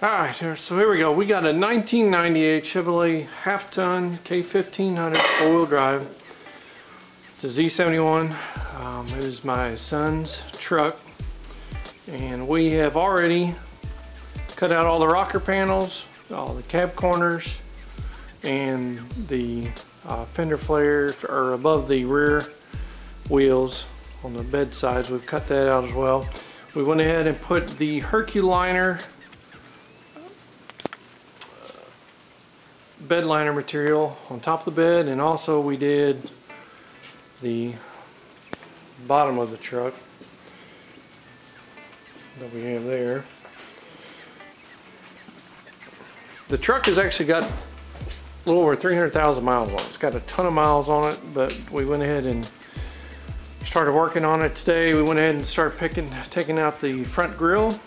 All right, so here we go. We got a 1998 Chevrolet half-ton K1500 four-wheel drive. It's a Z71. Um, it is my son's truck. And we have already cut out all the rocker panels, all the cab corners, and the uh, fender flares are above the rear wheels on the bed sides. We've cut that out as well. We went ahead and put the Herculiner bed liner material on top of the bed and also we did the bottom of the truck that we have there. The truck has actually got a little over 300,000 miles on it. It's got a ton of miles on it, but we went ahead and started working on it today. We went ahead and started picking, taking out the front grille.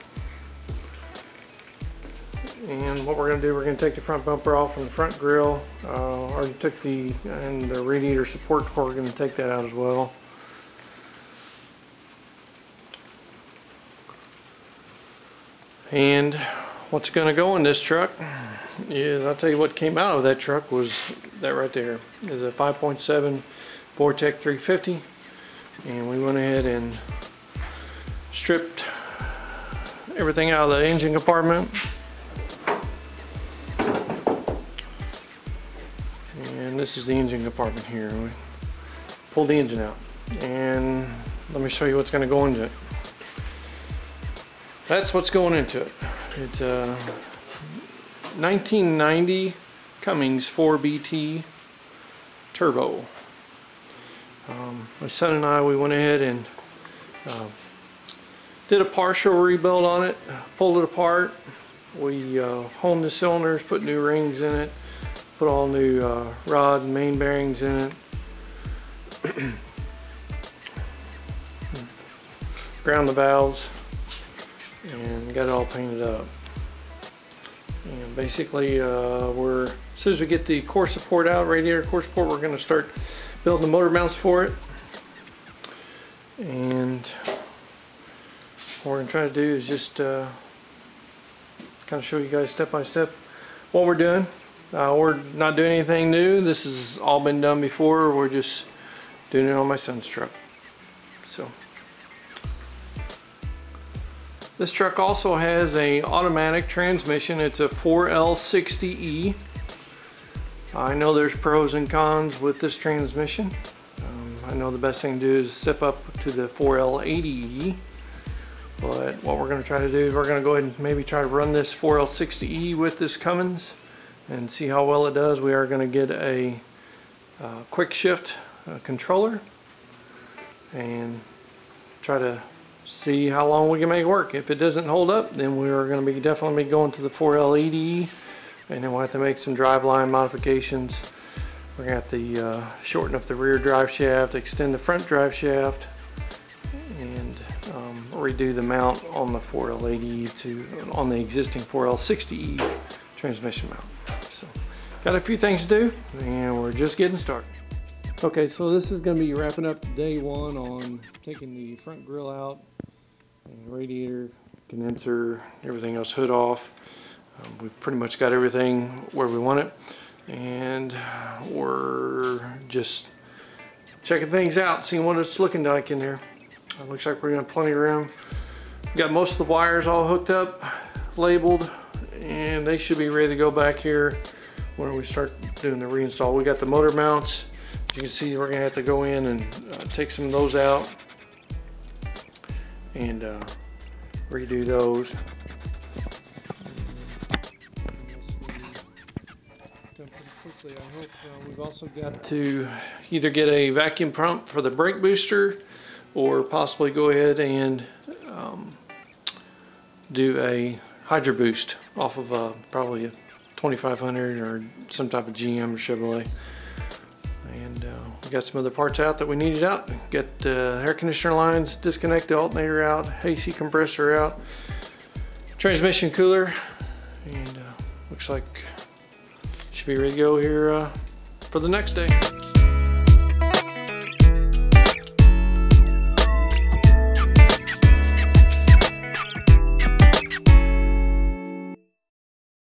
And what we're gonna do, we're gonna take the front bumper off from the front grill Uh, already took the, and the radiator support core, we're gonna take that out as well. And what's gonna go in this truck is, I'll tell you what came out of that truck was that right there. Is a 5.7 Vortec 350. And we went ahead and stripped everything out of the engine compartment. This is the engine compartment here. We pulled the engine out. And let me show you what's gonna go into it. That's what's going into it. It's a 1990 Cummins 4BT turbo. Um, my son and I, we went ahead and uh, did a partial rebuild on it, pulled it apart. We uh, honed the cylinders, put new rings in it, put all new uh, rod and main bearings in it. Ground the valves and got it all painted up. And basically, uh, we're as soon as we get the core support out, radiator core support, we're going to start building the motor mounts for it. And what we're going to try to do is just uh, kind of show you guys step by step what we're doing. Uh, we're not doing anything new. This has all been done before. We're just doing it on my son's truck. So. This truck also has a automatic transmission. It's a 4L60E. I know there's pros and cons with this transmission. Um, I know the best thing to do is step up to the 4L80E. But what we're going to try to do is we're going to go ahead and maybe try to run this 4L60E with this Cummins and see how well it does. We are going to get a uh, quick shift uh, controller and try to see how long we can make it work. If it doesn't hold up, then we are going to be definitely going to the 4L80E, and then we'll have to make some driveline modifications. We're going to have to uh, shorten up the rear drive shaft, extend the front drive shaft, and um, redo the mount on the 4L80E to on the existing 4L60E transmission mount. So, got a few things to do, and we're just getting started. Okay, so this is going to be wrapping up day one on taking the front grill out, and radiator, condenser, everything else hood off. Um, we've pretty much got everything where we want it, and we're just checking things out, seeing what it's looking like in there. It looks like we're gonna have plenty of room. Got most of the wires all hooked up, labeled, and they should be ready to go back here when we start doing the reinstall. We got the motor mounts as you can see, we're gonna have to go in and uh, take some of those out and uh, redo those. Quickly, I hope uh, we've also got to either get a vacuum pump for the brake booster or possibly go ahead and um, do a hydro boost off of uh, probably a 2500 or some type of GM or Chevrolet and uh, we got some other parts out that we needed out. Got uh, air conditioner lines disconnect the alternator out, AC compressor out, transmission cooler, and uh, looks like should be ready to go here uh, for the next day.